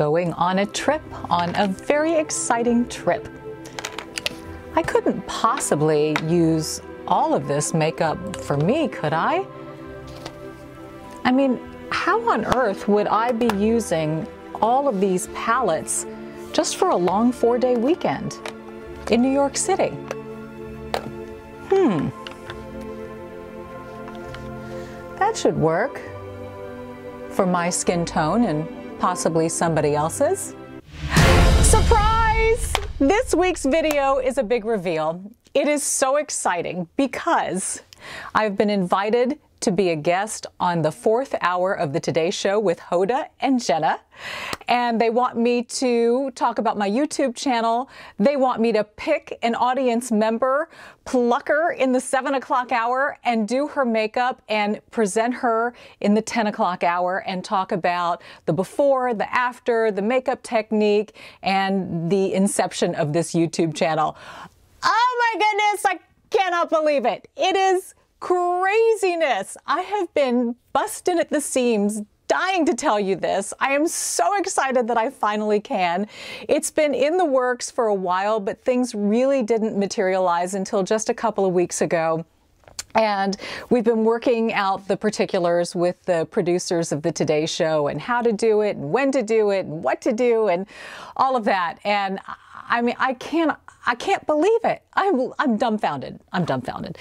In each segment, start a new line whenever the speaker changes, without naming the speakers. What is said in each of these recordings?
going on a trip, on a very exciting trip. I couldn't possibly use all of this makeup for me, could I? I mean, how on earth would I be using all of these palettes just for a long four day weekend in New York City? Hmm. That should work for my skin tone and possibly somebody else's. Surprise! This week's video is a big reveal. It is so exciting because I've been invited to be a guest on the fourth hour of the Today Show with Hoda and Jenna. And they want me to talk about my YouTube channel. They want me to pick an audience member, pluck her in the seven o'clock hour, and do her makeup and present her in the 10 o'clock hour and talk about the before, the after, the makeup technique, and the inception of this YouTube channel. Oh my goodness, I cannot believe it. It is craziness. I have been busted at the seams dying to tell you this. I am so excited that I finally can. It's been in the works for a while, but things really didn't materialize until just a couple of weeks ago. And we've been working out the particulars with the producers of the Today Show and how to do it and when to do it and what to do and all of that. And I mean, I can't, I can't believe it. I'm, I'm dumbfounded. I'm dumbfounded.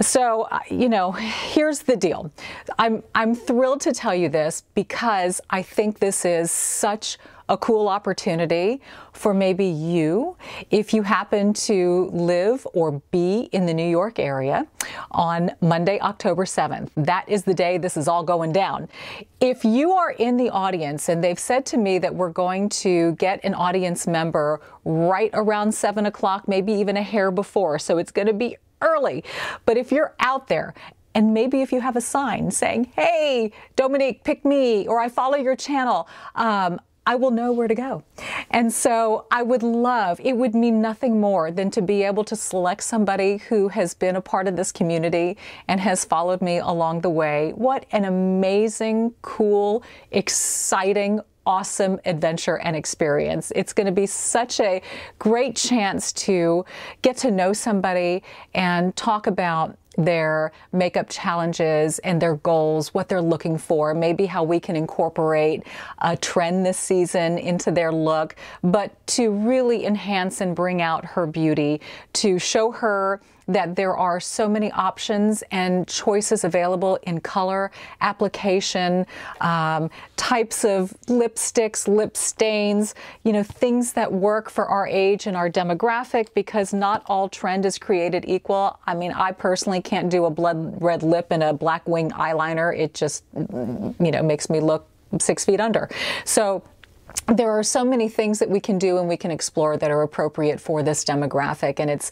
So, uh, you know, here's the deal. I'm, I'm thrilled to tell you this because I think this is such a cool opportunity for maybe you if you happen to live or be in the New York area on Monday, October 7th. That is the day this is all going down. If you are in the audience and they've said to me that we're going to get an audience member right around 7 o'clock, maybe even a hair before, so it's going to be early. But if you're out there and maybe if you have a sign saying, hey, Dominique, pick me, or I follow your channel, um, I will know where to go. And so I would love, it would mean nothing more than to be able to select somebody who has been a part of this community and has followed me along the way. What an amazing, cool, exciting, awesome adventure and experience. It's going to be such a great chance to get to know somebody and talk about their makeup challenges and their goals, what they're looking for, maybe how we can incorporate a trend this season into their look, but to really enhance and bring out her beauty, to show her that there are so many options and choices available in color, application, um, types of lipsticks, lip stains, you know, things that work for our age and our demographic because not all trend is created equal. I mean, I personally can't do a blood red lip and a black wing eyeliner. It just, you know, makes me look six feet under. So there are so many things that we can do and we can explore that are appropriate for this demographic. And it's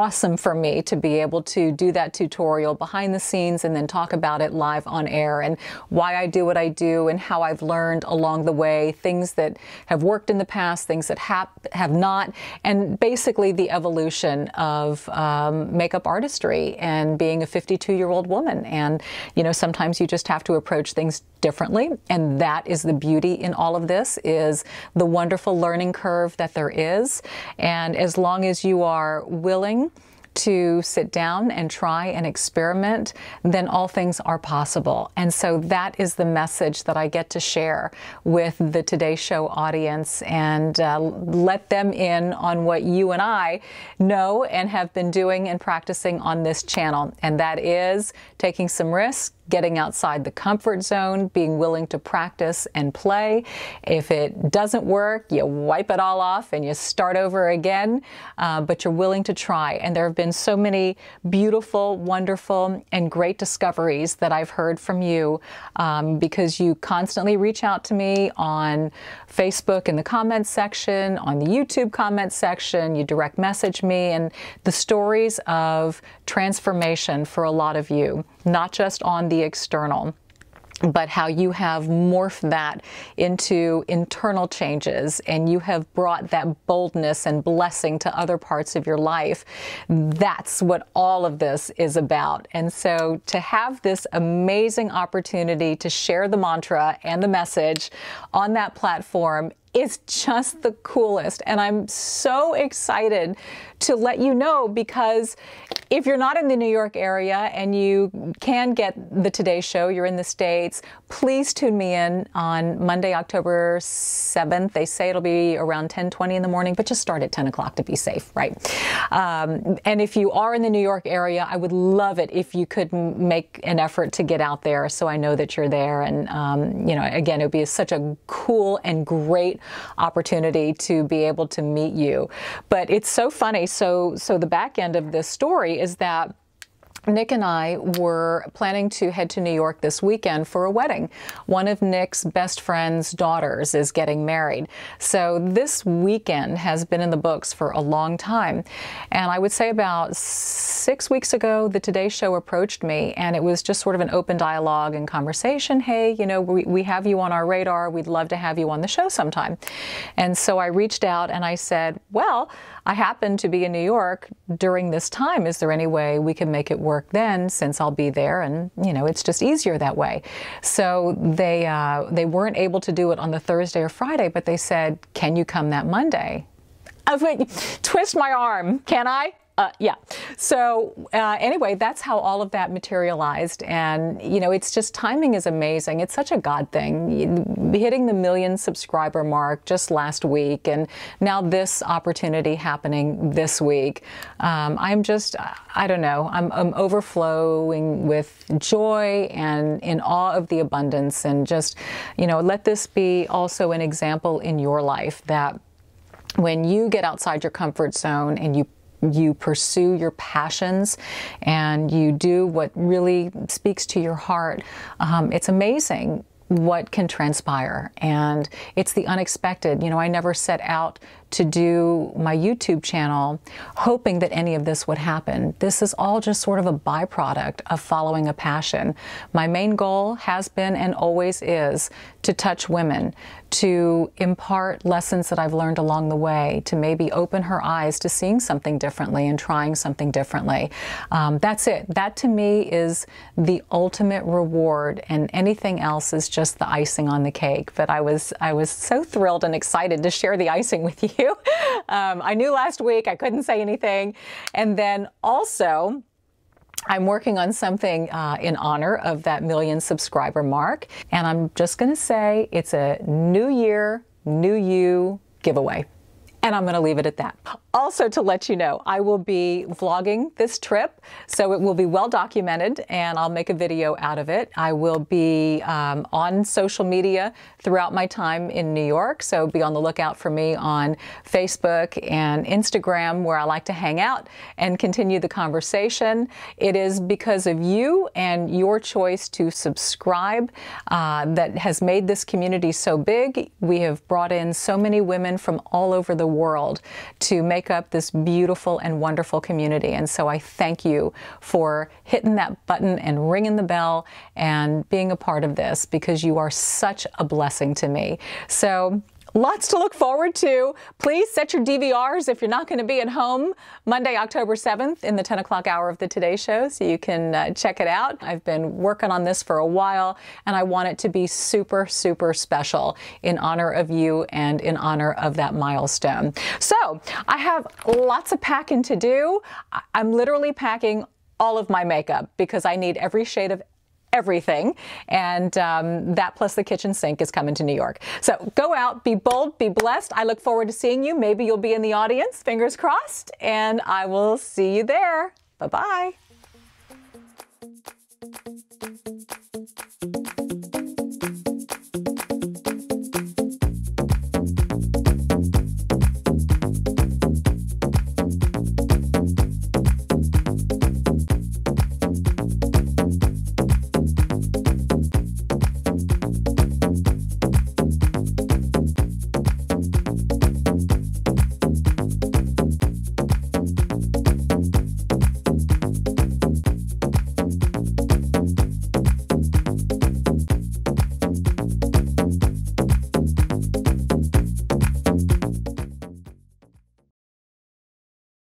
awesome for me to be able to do that tutorial behind the scenes and then talk about it live on air and why I do what I do and how I've learned along the way, things that have worked in the past, things that have, have not, and basically the evolution of um, makeup artistry and being a 52 year old woman. And, you know, sometimes you just have to approach things differently. And that is the beauty in all of this is the wonderful learning curve that there is. And as long as you are willing to sit down and try and experiment, then all things are possible. And so that is the message that I get to share with the Today Show audience and uh, let them in on what you and I know and have been doing and practicing on this channel. And that is taking some risks getting outside the comfort zone, being willing to practice and play. If it doesn't work, you wipe it all off and you start over again, uh, but you're willing to try. And there have been so many beautiful, wonderful, and great discoveries that I've heard from you um, because you constantly reach out to me on Facebook in the comments section, on the YouTube comments section, you direct message me, and the stories of transformation for a lot of you, not just on the external but how you have morphed that into internal changes and you have brought that boldness and blessing to other parts of your life. That's what all of this is about. And so to have this amazing opportunity to share the mantra and the message on that platform is just the coolest. And I'm so excited to let you know because if you're not in the New York area and you can get the Today Show, you're in the States, please tune me in on Monday, October 7th. They say it'll be around 10.20 in the morning, but just start at 10 o'clock to be safe, right? Um, and if you are in the New York area, I would love it if you could make an effort to get out there so I know that you're there. And, um, you know, again, it would be such a cool and great opportunity to be able to meet you. But it's so funny. So, so the back end of this story is that Nick and I were planning to head to New York this weekend for a wedding. One of Nick's best friend's daughters is getting married. So this weekend has been in the books for a long time. And I would say about six weeks ago, the Today Show approached me and it was just sort of an open dialogue and conversation. Hey, you know, we, we have you on our radar. We'd love to have you on the show sometime. And so I reached out and I said, well, I happen to be in New York during this time. Is there any way we can make it work then since I'll be there? And, you know, it's just easier that way. So they, uh, they weren't able to do it on the Thursday or Friday, but they said, can you come that Monday? I was like, twist my arm, can I? Uh, yeah. So uh, anyway, that's how all of that materialized, and you know, it's just timing is amazing. It's such a God thing. Hitting the million subscriber mark just last week, and now this opportunity happening this week. Um, I'm just, I don't know. I'm, I'm overflowing with joy and in awe of the abundance, and just, you know, let this be also an example in your life that when you get outside your comfort zone and you you pursue your passions and you do what really speaks to your heart, um, it's amazing what can transpire. And it's the unexpected. You know, I never set out to do my YouTube channel hoping that any of this would happen. This is all just sort of a byproduct of following a passion. My main goal has been and always is to touch women, to impart lessons that I've learned along the way, to maybe open her eyes to seeing something differently and trying something differently. Um, that's it. That to me is the ultimate reward, and anything else is just the icing on the cake. But I was I was so thrilled and excited to share the icing with you. Um, I knew last week I couldn't say anything, and then also. I'm working on something uh, in honor of that million subscriber mark. And I'm just going to say it's a new year, new you giveaway. And I'm going to leave it at that. Also, to let you know, I will be vlogging this trip, so it will be well documented, and I'll make a video out of it. I will be um, on social media throughout my time in New York, so be on the lookout for me on Facebook and Instagram, where I like to hang out and continue the conversation. It is because of you and your choice to subscribe uh, that has made this community so big. We have brought in so many women from all over the world to make up this beautiful and wonderful community. And so I thank you for hitting that button and ringing the bell and being a part of this because you are such a blessing to me. So Lots to look forward to. Please set your DVRs if you're not going to be at home Monday, October 7th in the 10 o'clock hour of the Today Show so you can uh, check it out. I've been working on this for a while and I want it to be super, super special in honor of you and in honor of that milestone. So I have lots of packing to do. I'm literally packing all of my makeup because I need every shade of everything. And um, that plus the kitchen sink is coming to New York. So go out, be bold, be blessed. I look forward to seeing you. Maybe you'll be in the audience, fingers crossed. And I will see you there. Bye bye.